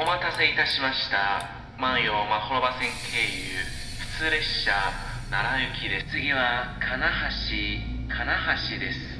お待たせいたしました。万葉まほろば線経由。普通列車奈良行きです。次は金橋金橋です。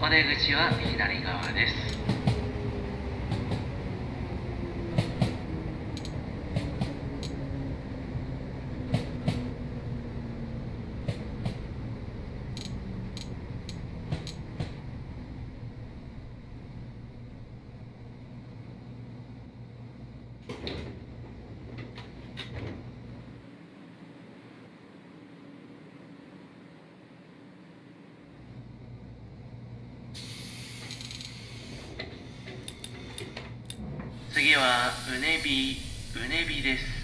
骨口は左側です。次はうねびうねびです。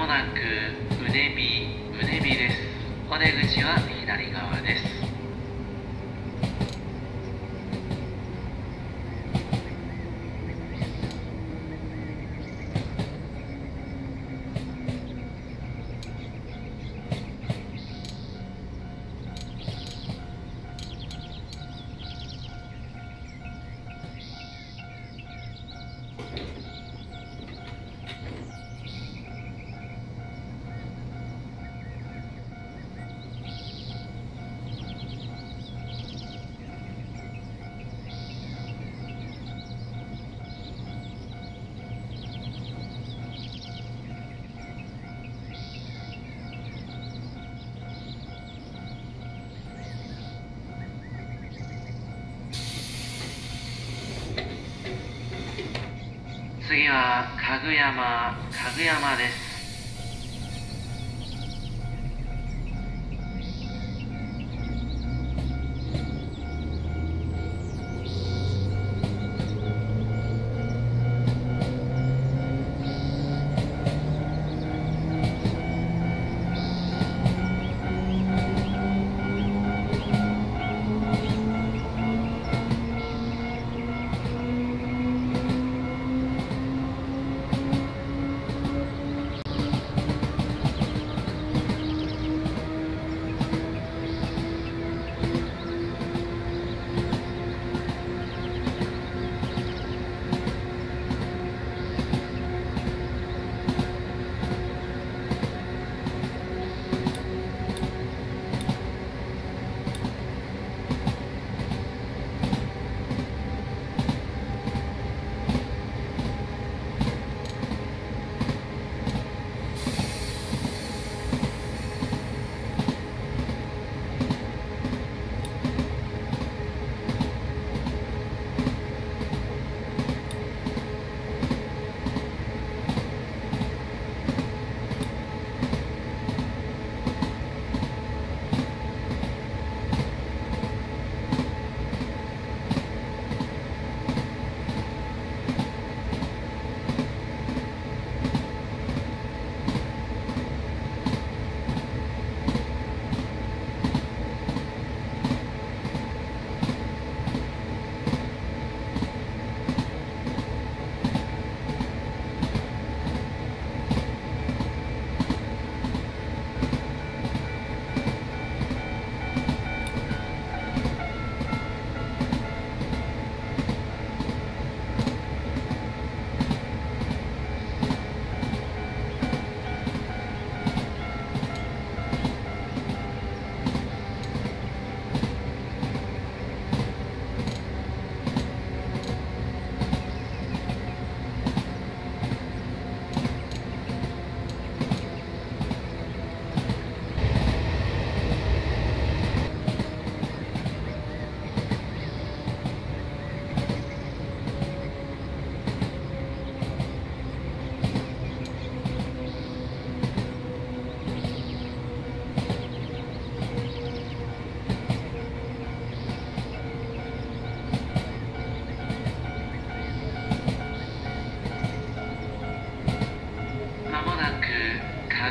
もなくうねびうねびです。お出口は左側です。はかぐやまかぐやまです。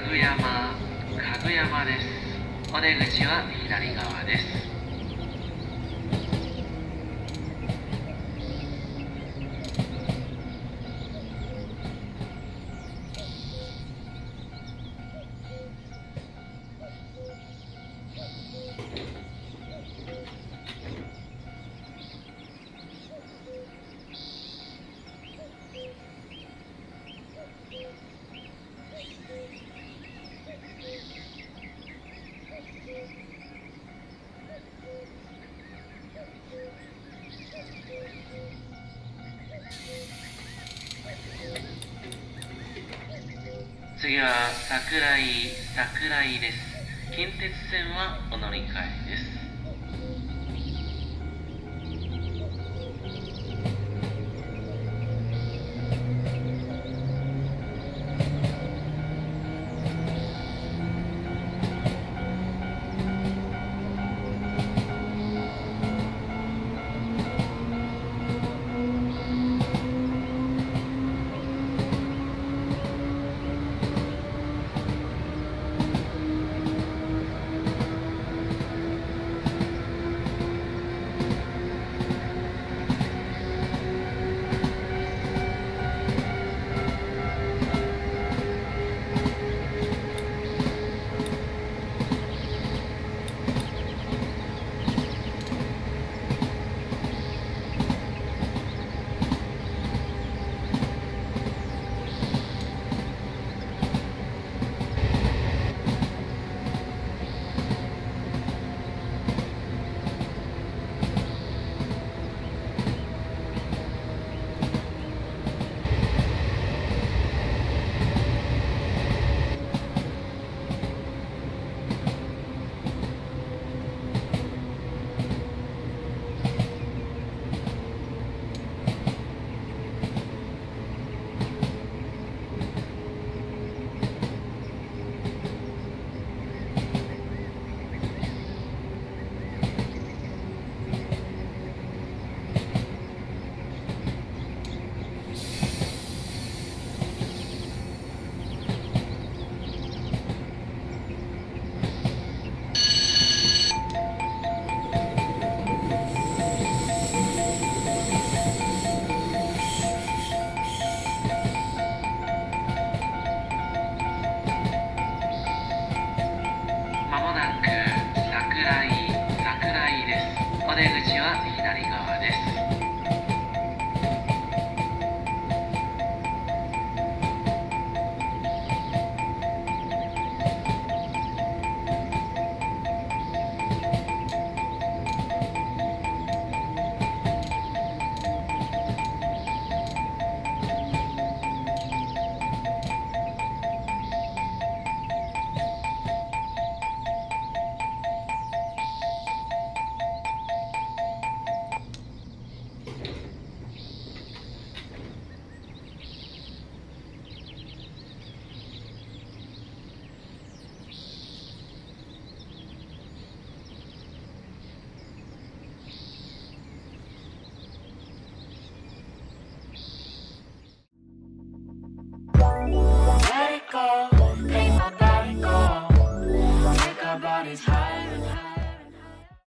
かぐやまかぐ山です。お出口は左側。次は桜井桜井です。近鉄線はお乗り換え。